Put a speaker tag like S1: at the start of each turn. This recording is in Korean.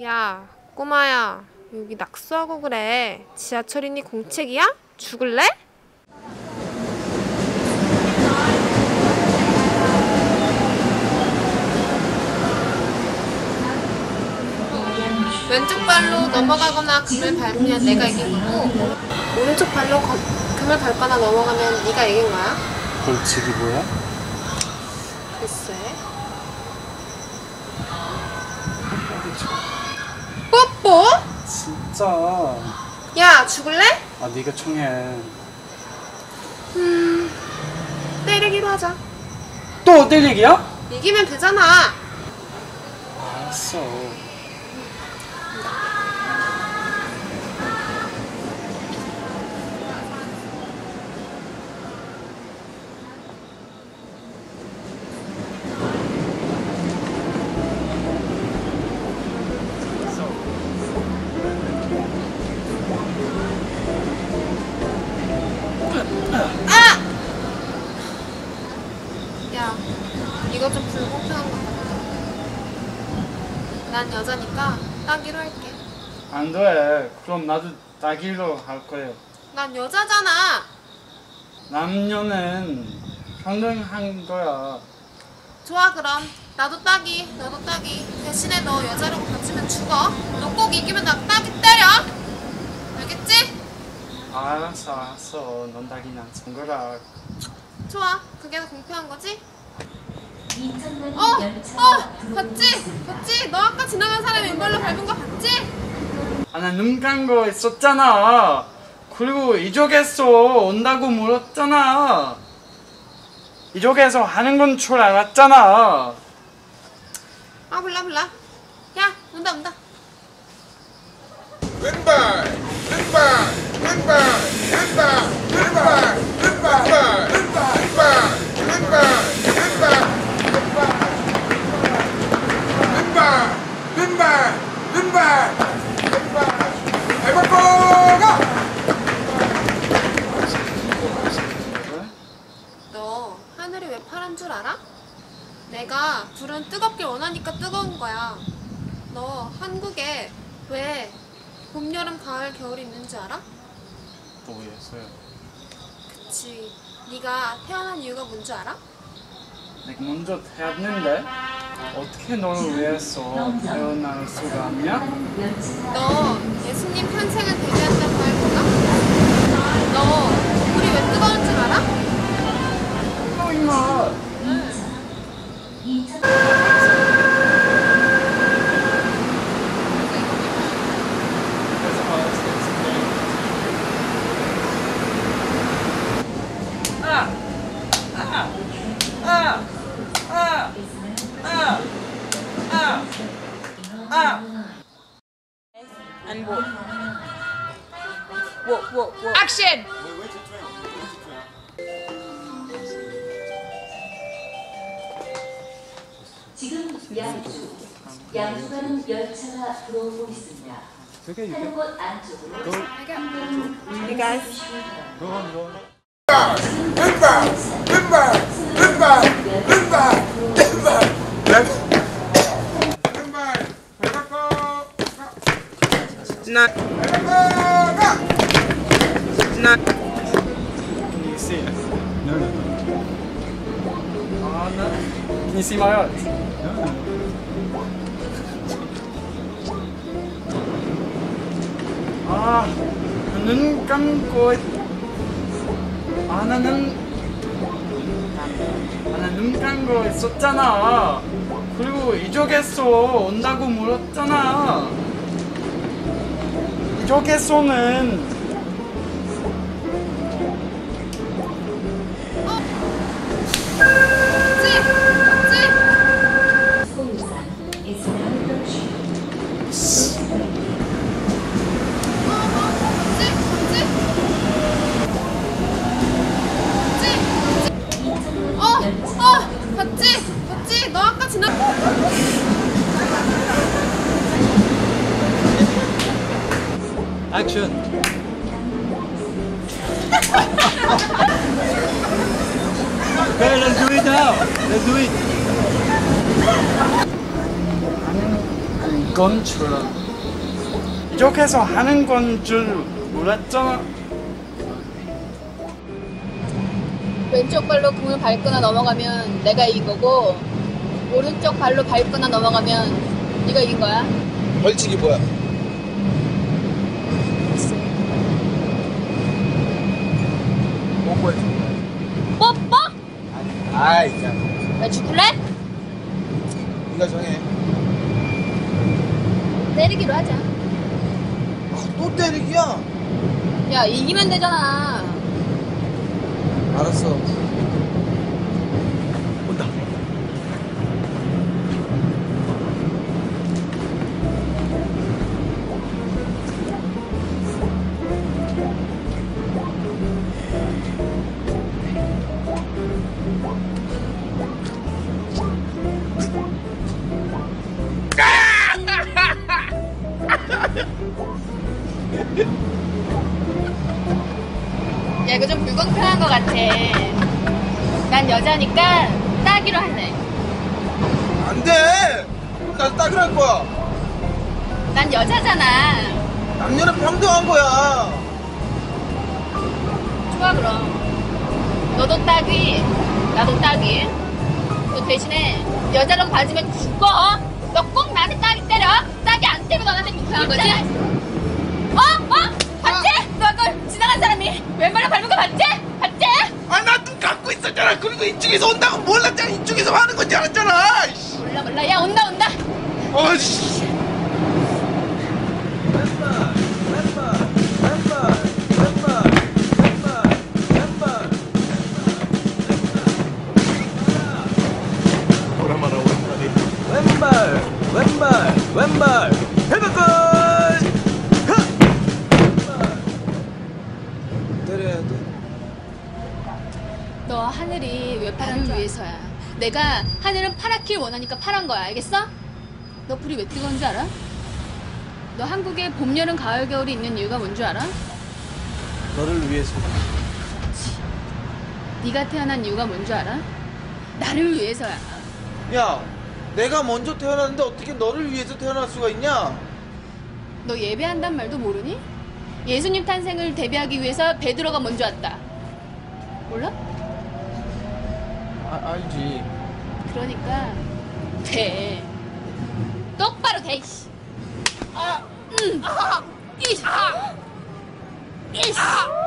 S1: 야, 꼬마야. 여기 낙서하고 그래. 지하철이니 공책이야? 죽을래? 왼쪽 발로 넘어가거나 금을 밟으면 내가 이긴 거고 오른쪽 발로 검- 금을 밟거나 넘어가면 네가 이긴 거야.
S2: 벌칙이 뭐야?
S1: 글쎄. 뽀뽀?
S2: 진짜
S1: 야, 죽을래?
S2: 아 네가 청해
S1: 음, 때리기로 하자.
S2: 또 때리기야?
S1: 이기면 되잖아.
S2: 알았어
S1: 난 여자니까 따기로 할게.
S2: 안 돼 그럼 나도 따기로 할 거예요
S1: 난 여자잖아.
S2: 남녀는 평등한 거야
S1: 좋아, 그럼. 나도 따기, 너도 따기. 대신에 너 여자라고 다치면 죽어. 너 꼭 이기면 나 따기 때려. 알겠지?
S2: 알았어 알았어 넌 따기 난 손가락
S1: 좋아. 그게 더 공평한 거지? 어, 어, 봤지? 봤지? 너 아까 지나간 사람 왼발로 밟은 거 봤지?
S2: 아나눈 깐거 있었잖아 그리고 이쪽에서 온다고 물었잖아 이쪽에서 하는 건 줄 알았잖아
S1: 아, 몰라, 몰라. 야, 온다, 온다.
S3: 왼발 왼발 왼발
S2: 모르겠어요
S1: 그치. 네가 태어난 이유가 뭔줄 알아?
S2: 내가 먼저 태어났는데 어떻게 너를 위해서 태어날 수가 없냐?
S1: 너 예수님 탄생을 대비한다고
S4: Action!
S5: 지금 양주 양주 가는 열차가 들어오고 있습니다. 타는 곳 안쪽으로
S4: You guys.
S3: 왼
S4: Not.
S2: Can you see it? No, no, no. Ah, no. Can you see my eyes? 아, 눈 감고. 아, 나는. 아, 나눈 감고 있었잖아. 그리고 이쪽에서 온다고 물었잖아. 이쪽에서는 Okay, let's do it now. Let's do it. 건줄 이렇게 해서 하는 건 줄 몰랐잖아
S6: 왼쪽 발로 공을 밟거나 넘어가면 내가 이긴 거고 오른쪽 발로 밟거나 넘어가면 네가 이긴 거야.
S3: 벌칙이 뭐야? 뽀뽀해.
S6: 뽀뽀?
S3: 아이, 야,
S6: 나 죽을래?
S3: 네가 정해.
S6: 때리기로 하자.
S3: 아, 또 때리기야?
S6: 야 이기면 되잖아.
S3: 알았어.
S6: 이거 좀 불공평한 것 같아. 난 여자니까 따기로 할래.
S3: 안 돼! 나 따기로 할 거야.
S6: 난 여자잖아.
S3: 남녀는 평등한 거야.
S6: 좋아 그럼. 너도 따기, 나도 따기. 너 대신에 여자랑 봐주면 죽어. 너 꼭 나한테 따기 때려. 따기 안 때리고 너한테 누구한 거지? 어? 어? 그걸 지나간 사람이 왼발로 밟은 거 봤지? 봤지?
S3: 아, 나 눈 감고 있었잖아. 그리고 이쪽에서 온다고 몰랐잖아. 이쪽에서 하는 건지 알았잖아.
S6: 몰라 몰라. 야 온다 온다.
S3: 어이씨.
S6: 너 하늘이 왜 파란 줄 위해서야. 내가 하늘은 파랗길 원하니까 파란 거야. 알겠어? 너 불이 왜 뜨거운 줄 알아? 너 한국에 봄, 여름, 가을, 겨울이 있는 이유가 뭔 줄 알아?
S7: 너를 위해서
S6: 네가 태어난 이유가 뭔 줄 알아? 나를 위해서야.
S7: 야 내가 먼저 태어났는데 어떻게 너를 위해서 태어날 수가 있냐
S6: 너 예배한단 말도 모르니? 예수님 탄생을 대비하기 위해서 베드로가 먼저 왔다. 몰라?
S7: 아, 알지.
S6: 그러니까 돼. 똑바로 돼. 씨. 아, 응. 아, 이, 아, 이, 아.